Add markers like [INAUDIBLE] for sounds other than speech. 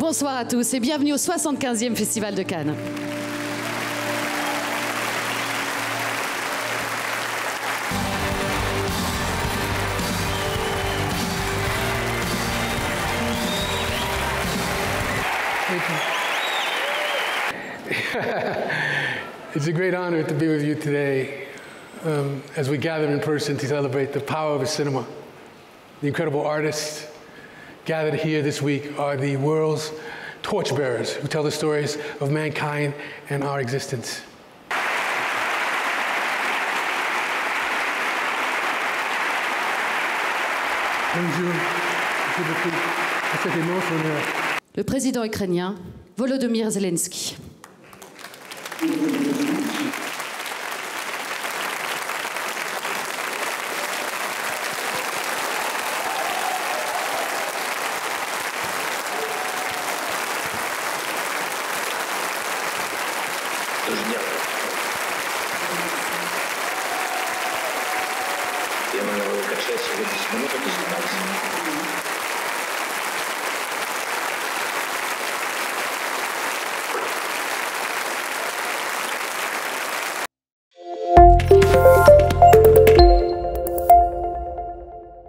Bonsoir à tous et bienvenue au 75e Festival de Cannes. [LAUGHS] it's a great honor to be with you today um, as we gather in person to celebrate the power of cinema. The incredible artists gathered here this week are the world's torchbearers who tell the stories of mankind and our existence. Bonjour. Le président ukrainien Volodymyr Zelensky. Я обсужден. Тема сегодня 10 минут обсуждалась.